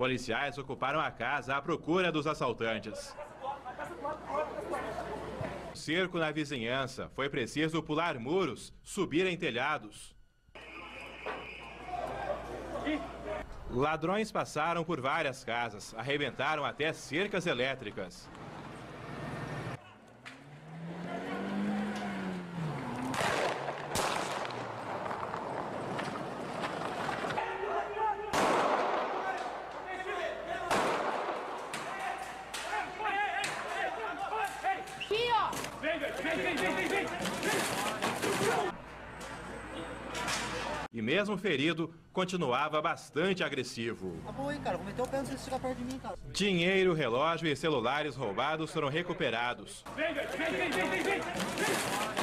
Policiais ocuparam a casa à procura dos assaltantes. Cerco na vizinhança. Foi preciso pular muros, subir em telhados. Ladrões passaram por várias casas, arrebentaram até cercas elétricas. E mesmo ferido, continuava bastante agressivo. Tá bom aí, cara. Vou meter o pé antes de você chegar perto de mim, cara. Dinheiro, relógio e celulares roubados foram recuperados. Vem, vem, vem, vem, vem, vem.